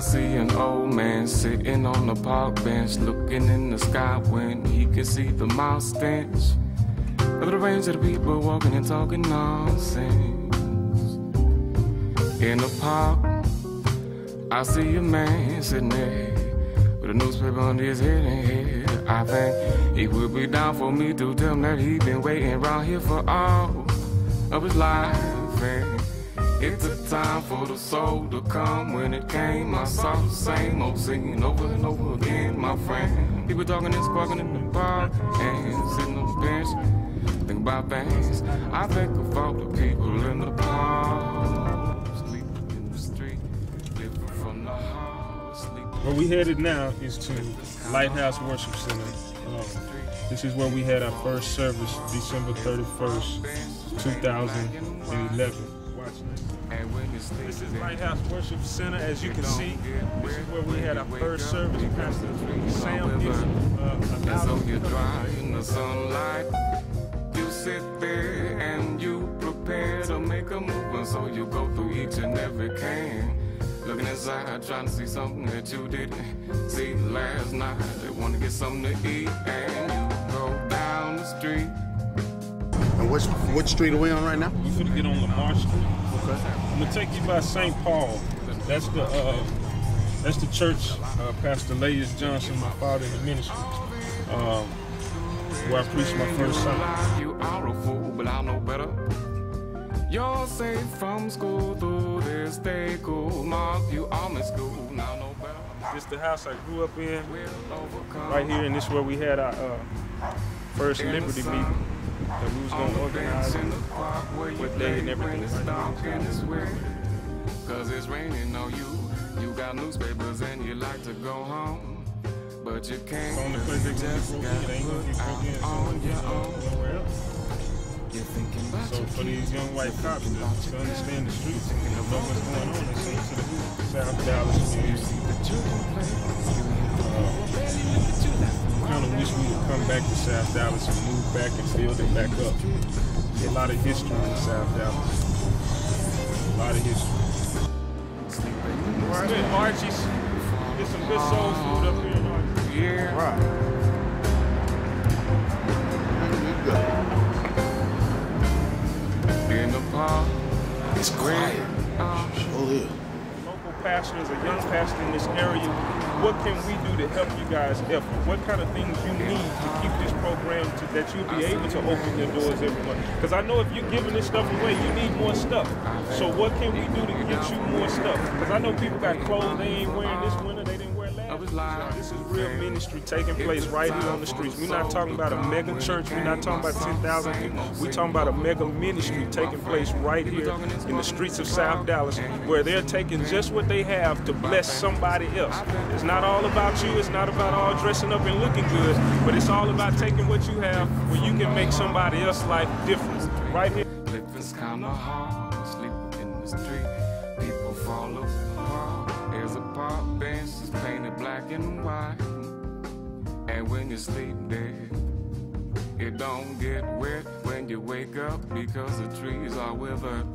Sitting on the park bench, looking in the sky when he can see the mouse stench of the range of the people walking and talking nonsense. In the park, I see a man sitting there with a newspaper on his head and head. I think he would be down for me to tell him that he been waiting around here for all of his life. And it took time for the soul to come. When it came, I saw the same old scene over and over again, my friend. People talking and squawking in the park and sitting on the bench. Think about things. I think of all the people in the park. Sleeping in the street. Where we headed now is to Lighthouse Worship Center. Um, this is where we had our first service, December 31st, 2011. And sleep, This is Lighthouse Worship Center. As you can see, this is where we had our first service. Pastor Sam Gibson, uh, And so announced- you dry in the sunlight. You sit there and you prepare to make a move. And so you go through each and every can. Looking inside, trying to see something that you didn't see last night. They want to get something to eat. And you go down the street. And which which street are we on right now? We're gonna get on Lamar Street. I'm gonna take you by St. Paul. That's the uh, that's the church. Uh, Pastor Layus Johnson, my father in the ministry, um, where I preached my first sermon. You are a fool, but I know better. You're safe from school through this day cool. Mark, you are in school, now know better. This the house I grew up in, right here, and this is where we had our uh, first Liberty meeting that we was On gonna the organize. bench in the park where you What day play and everything when it's right dark and it's wet. Cause it's raining on you. You got newspapers and you like to go home. But you can't. The only 'cause place they you just get got in, they ain't gonna get broke in put out on your own. You're thinking about So for these young white cops to, to understand the streets and thinking know what's going on, they send to the South Dallas You community. see the children play. Come back to South Dallas and move back and build it back up. A lot of history in South Dallas. A lot of history. We're Archie's. Get some good soul food up here in Archie's. Yeah. Right. You go. In the park. It's quiet. Uh, Oh Local pastors, a young pastor in this area, what can we do to help you guys effort? What kind of things you need to keep this program to that you'll be able to open your doors every month? Because I know if you're giving this stuff away, you need more stuff. So what can we do to get you more stuff? Because I know people got clothes they ain't wearing this winter, they didn't wear last winter. So This is real ministry taking place right here on the streets. We're not talking about a mega church. We're not talking about 10,000 people. We're talking about a mega ministry taking place right here in the streets of South Dallas where they're taking just what they have to bless somebody else. It's not all about you. It's not about all dressing up and looking good, but it's all about taking what you have where you can make somebody else's life different. Right here. Living's kinda hard, sleeping in the street. Black and white. And when you sleep there, it don't get wet when you wake up because the trees are withered.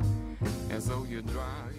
And so you dry.